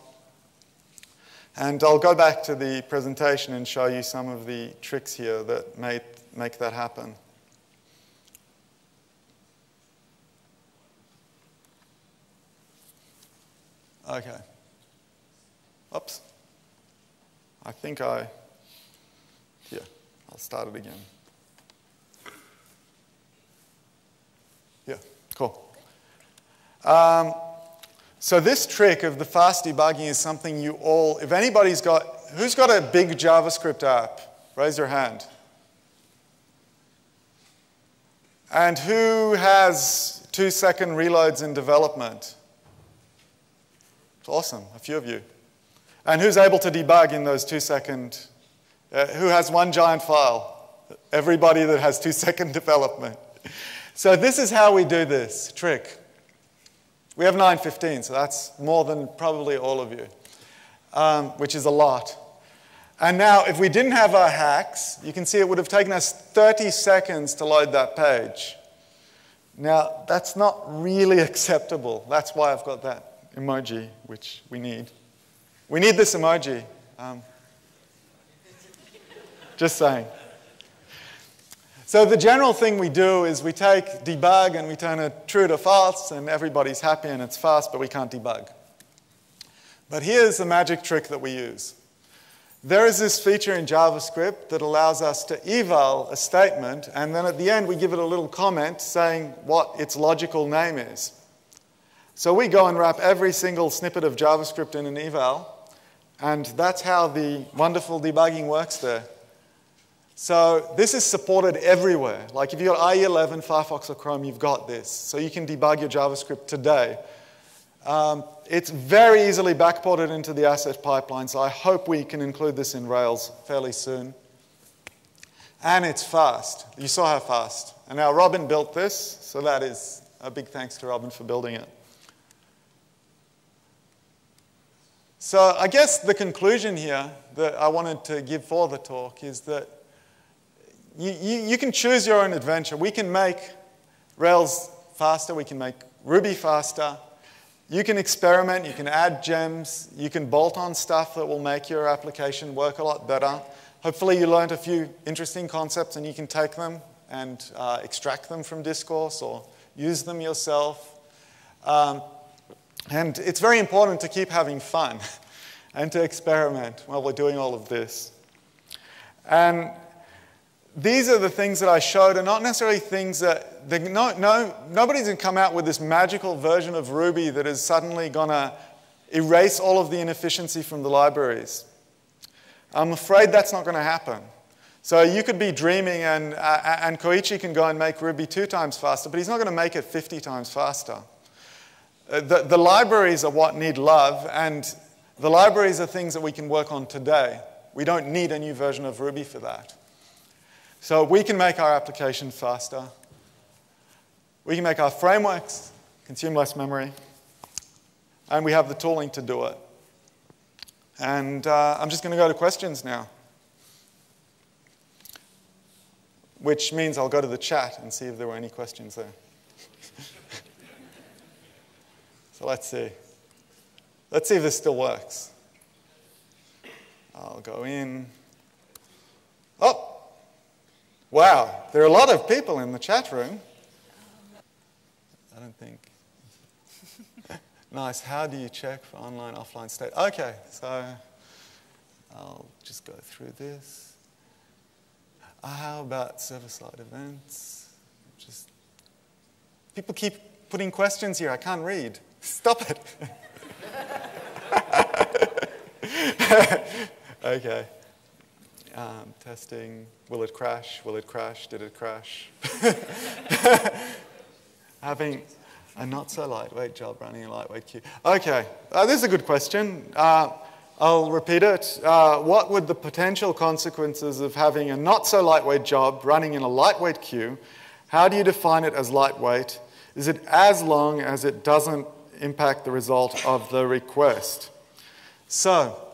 And I'll go back to the presentation and show you some of the tricks here that make, make that happen. Okay. Oops. I think I start it again. Yeah, cool. Um, so this trick of the fast debugging is something you all, if anybody's got, who's got a big JavaScript app? Raise your hand. And who has two second reloads in development? It's awesome, a few of you. And who's able to debug in those two second uh, who has one giant file? Everybody that has two second development. So this is how we do this trick. We have 915, so that's more than probably all of you, um, which is a lot. And now, if we didn't have our hacks, you can see it would have taken us 30 seconds to load that page. Now, that's not really acceptable. That's why I've got that emoji, which we need. We need this emoji. Um, just saying. So the general thing we do is we take debug and we turn it true to false and everybody's happy and it's fast, but we can't debug. But here's the magic trick that we use. There is this feature in JavaScript that allows us to eval a statement and then at the end we give it a little comment saying what its logical name is. So we go and wrap every single snippet of JavaScript in an eval And that's how the wonderful debugging works there. So this is supported everywhere. Like if you've got IE11, Firefox or Chrome, you've got this. So you can debug your JavaScript today. Um, it's very easily backported into the asset pipeline, so I hope we can include this in Rails fairly soon. And it's fast. You saw how fast. And now Robin built this, so that is a big thanks to Robin for building it. So I guess the conclusion here that I wanted to give for the talk is that you, you, you can choose your own adventure. We can make Rails faster, we can make Ruby faster, you can experiment, you can add gems, you can bolt on stuff that will make your application work a lot better. Hopefully you learned a few interesting concepts and you can take them and uh, extract them from discourse or use them yourself. Um, and it's very important to keep having fun and to experiment while we're doing all of this. And these are the things that I showed are not necessarily things that, no, no, nobody's going to come out with this magical version of Ruby that is suddenly going to erase all of the inefficiency from the libraries. I'm afraid that's not going to happen. So you could be dreaming, and, uh, and Koichi can go and make Ruby two times faster, but he's not going to make it 50 times faster. Uh, the, the libraries are what need love, and the libraries are things that we can work on today. We don't need a new version of Ruby for that. So we can make our application faster. We can make our frameworks consume less memory. And we have the tooling to do it. And uh, I'm just going to go to questions now. Which means I'll go to the chat and see if there were any questions there. so let's see. Let's see if this still works. I'll go in. Oh, Wow, there are a lot of people in the chat room. I don't think. nice. How do you check for online, offline state? Okay, so I'll just go through this. Uh, how about server-side events? Just people keep putting questions here. I can't read. Stop it. okay. Um, testing, will it crash? Will it crash? Did it crash? Having a not so lightweight job running in a lightweight queue. Okay, uh, this is a good question. Uh, I'll repeat it. Uh, what would the potential consequences of having a not so lightweight job running in a lightweight queue? How do you define it as lightweight? Is it as long as it doesn't impact the result of the request? So,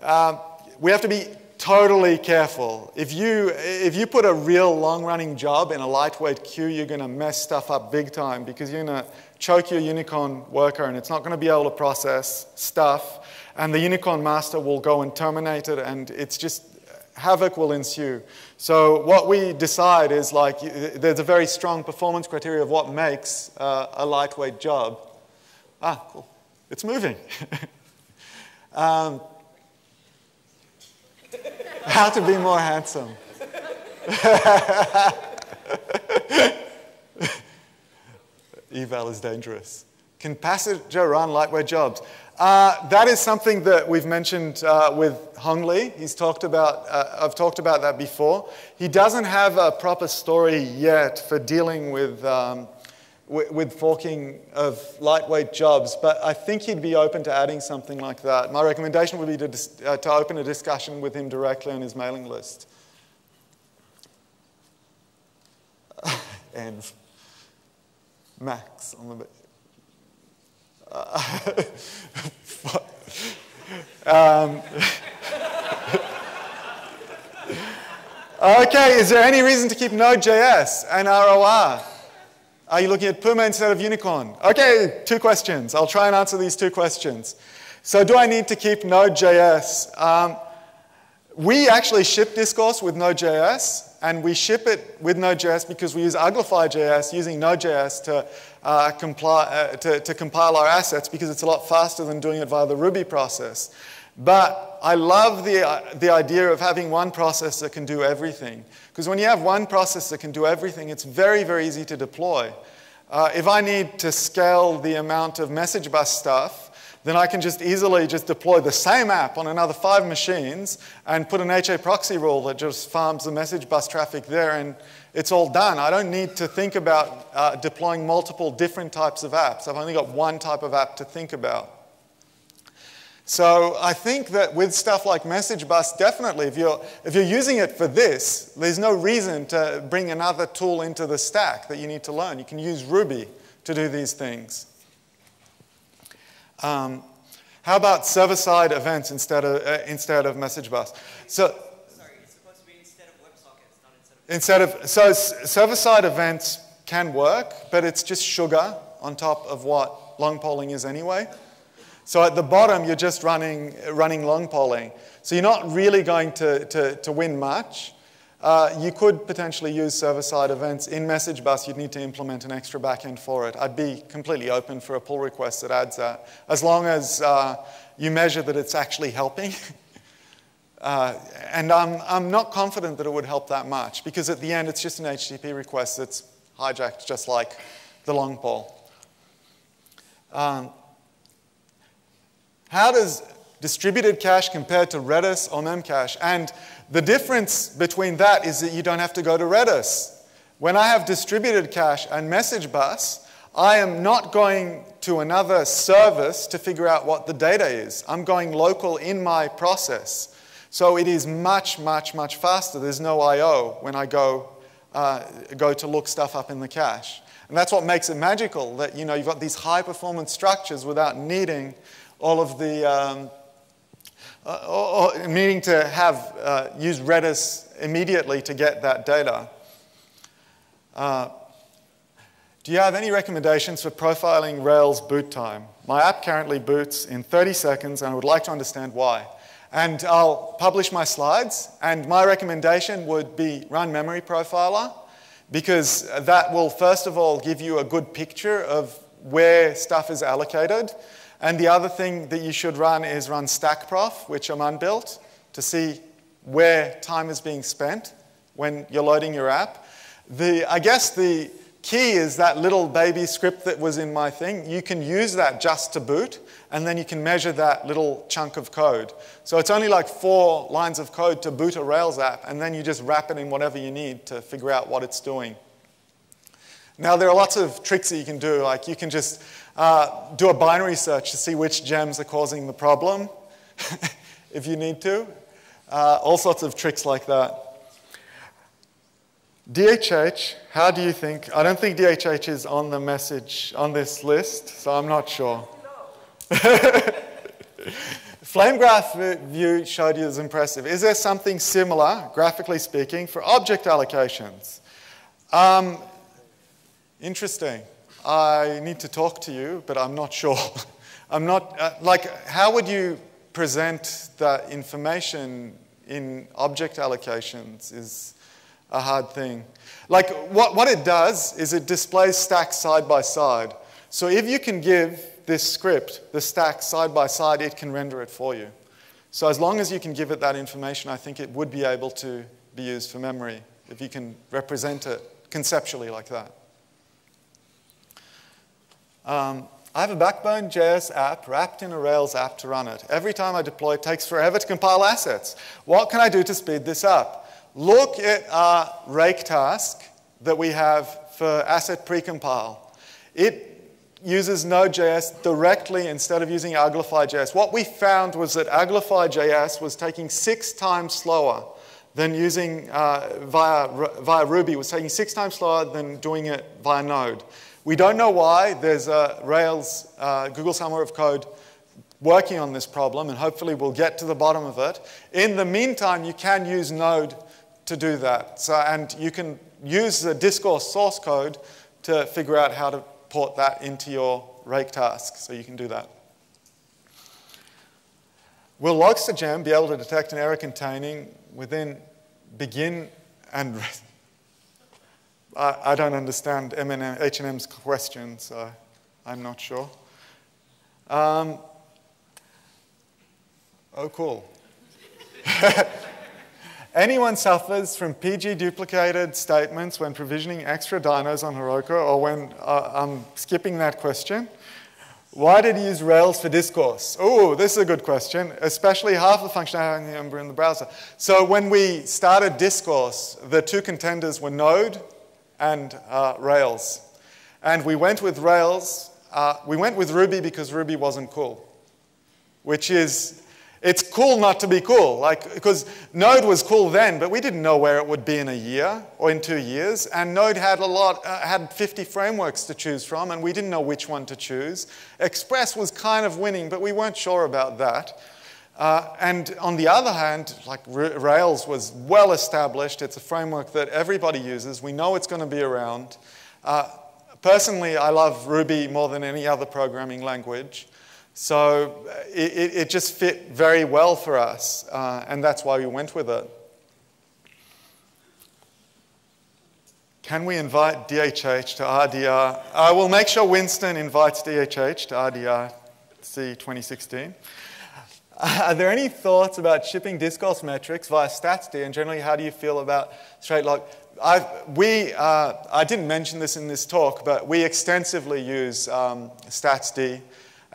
uh, we have to be totally careful. If you, if you put a real long running job in a lightweight queue, you're going to mess stuff up big time because you're going to choke your Unicorn worker and it's not going to be able to process stuff. And the Unicorn master will go and terminate it, and it's just havoc will ensue. So, what we decide is like there's a very strong performance criteria of what makes uh, a lightweight job. Ah, cool. It's moving. um, how to be more handsome. Eval is dangerous. Can passenger run lightweight jobs? Uh, that is something that we've mentioned uh, with Hongli. He's talked about, uh, I've talked about that before. He doesn't have a proper story yet for dealing with um, with forking of lightweight jobs, but I think he'd be open to adding something like that. My recommendation would be to, uh, to open a discussion with him directly on his mailing list. and Max on the. Uh, um, okay, is there any reason to keep Node.js and ROR? Are you looking at Puma instead of Unicorn? Okay, two questions. I'll try and answer these two questions. So do I need to keep Node.js? Um, we actually ship Discourse with Node.js, and we ship it with Node.js because we use Uglify.js using Node.js to, uh, compli- uh, to, to compile our assets because it's a lot faster than doing it via the Ruby process. But I love the, uh, the idea of having one process that can do everything. Because when you have one process that can do everything, it's very, very easy to deploy. Uh, if I need to scale the amount of message bus stuff, then I can just easily just deploy the same app on another five machines and put an HA proxy rule that just farms the message bus traffic there and it's all done. I don't need to think about uh, deploying multiple different types of apps. I've only got one type of app to think about. So I think that with stuff like Message Bus, definitely, if you're, if you're using it for this, there's no reason to bring another tool into the stack that you need to learn. You can use Ruby to do these things. Um, how about server-side events instead of, uh, instead of Message Bus? So, Sorry, it's supposed to be instead of WebSockets, not instead of... Instead of, so server-side events can work, but it's just sugar on top of what long polling is anyway. So at the bottom, you're just running, running long polling. So you're not really going to, to, to win much. Uh, you could potentially use server-side events. In Message Bus, you'd need to implement an extra backend for it. I'd be completely open for a pull request that adds that, as long as uh, you measure that it's actually helping. uh, and I'm, I'm not confident that it would help that much, because at the end, it's just an HTTP request that's hijacked just like the long poll. Um, how does distributed cache compare to Redis or Memcache? And the difference between that is that you don't have to go to Redis. When I have distributed cache and message bus, I am not going to another service to figure out what the data is. I'm going local in my process. So it is much, much, much faster. There's no I.O. when I go, uh, go to look stuff up in the cache. And that's what makes it magical, that you know, you've got these high performance structures without needing all of the, um, uh, or, needing to have, uh, use Redis immediately to get that data. Uh, do you have any recommendations for profiling Rails boot time? My app currently boots in 30 seconds and I would like to understand why. And I'll publish my slides and my recommendation would be run Memory Profiler because that will first of all give you a good picture of where stuff is allocated and the other thing that you should run is run StackProf, which I'm unbuilt, to see where time is being spent when you're loading your app. The, I guess the key is that little baby script that was in my thing. You can use that just to boot, and then you can measure that little chunk of code. So it's only like four lines of code to boot a Rails app, and then you just wrap it in whatever you need to figure out what it's doing. Now, there are lots of tricks that you can do. Like you can just uh, do a binary search to see which gems are causing the problem, if you need to. Uh, all sorts of tricks like that. DHH, how do you think? I don't think DHH is on the message on this list, so I'm not sure. Flame graph view showed you is impressive. Is there something similar, graphically speaking, for object allocations? Um, Interesting. I need to talk to you, but I'm not sure. I'm not, uh, like, how would you present that information in object allocations is a hard thing. Like, what, what it does is it displays stacks side by side. So if you can give this script the stack side by side, it can render it for you. So as long as you can give it that information, I think it would be able to be used for memory if you can represent it conceptually like that. Um, I have a Backbone.js app wrapped in a Rails app to run it. Every time I deploy, it takes forever to compile assets. What can I do to speed this up? Look at our rake task that we have for asset precompile. It uses Node.js directly instead of using Uglify.js. What we found was that Uglify.js was taking six times slower than using uh, via, via Ruby, was taking six times slower than doing it via Node. We don't know why. There's a Rails, uh, Google Summer of Code working on this problem, and hopefully we'll get to the bottom of it. In the meantime, you can use Node to do that. So, and you can use the discourse source code to figure out how to port that into your rake task, so you can do that. Will Logstagram be able to detect an error containing within begin and I, I don't understand H&M's question, so I'm not sure. Um, oh, cool. Anyone suffers from PG duplicated statements when provisioning extra dynos on Heroku or when uh, I'm skipping that question? Why did you use Rails for discourse? Oh, this is a good question, especially half the functionality in the browser. So when we started discourse, the two contenders were Node and uh, Rails. And we went with Rails. Uh, we went with Ruby because Ruby wasn't cool, which is it's cool not to be cool. Like, because Node was cool then, but we didn't know where it would be in a year or in two years. And Node had a lot, uh, had 50 frameworks to choose from, and we didn't know which one to choose. Express was kind of winning, but we weren't sure about that. Uh, and on the other hand, like Rails was well established. It's a framework that everybody uses. We know it's going to be around. Uh, personally, I love Ruby more than any other programming language. So it, it just fit very well for us, uh, and that's why we went with it. Can we invite DHH to RDR? I will make sure Winston invites DHH to RDRC 2016. Are there any thoughts about shipping discourse metrics via StatsD, and generally, how do you feel about straight log? I, we, uh, I didn't mention this in this talk, but we extensively use um, StatsD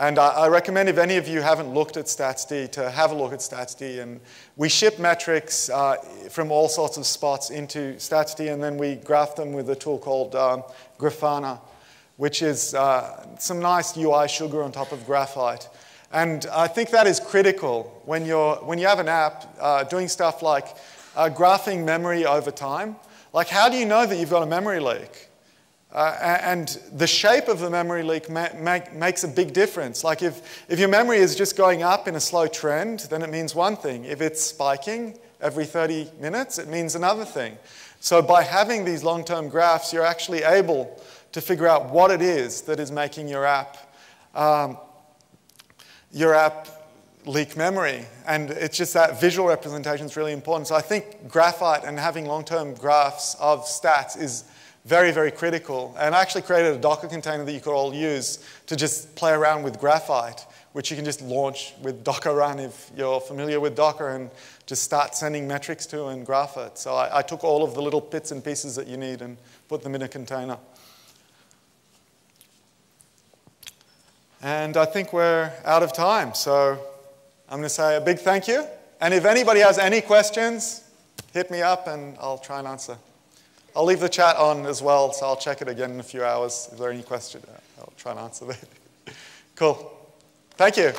and I, I, recommend if any of you haven't looked at StatsD to have a look at StatsD. And we ship metrics uh, from all sorts of spots into StatsD, and then we graph them with a tool called um, Grafana, which is uh, some nice UI sugar on top of graphite. And I think that is critical when, you're, when you have an app uh, doing stuff like uh, graphing memory over time. Like, how do you know that you've got a memory leak? Uh, and the shape of the memory leak ma makes a big difference. Like if, if your memory is just going up in a slow trend, then it means one thing. If it's spiking every 30 minutes, it means another thing. So by having these long-term graphs, you're actually able to figure out what it is that is making your app, um, your app leak memory. And it's just that visual representation is really important. So I think graphite and having long-term graphs of stats is very, very critical. And I actually created a Docker container that you could all use to just play around with Graphite, which you can just launch with Docker run if you're familiar with Docker and just start sending metrics to and graph it. So I, I took all of the little bits and pieces that you need and put them in a container. And I think we're out of time. So I'm going to say a big thank you. And if anybody has any questions, hit me up and I'll try and answer. I'll leave the chat on as well, so I'll check it again in a few hours. If there are any questions, I'll try and answer them. cool. Thank you.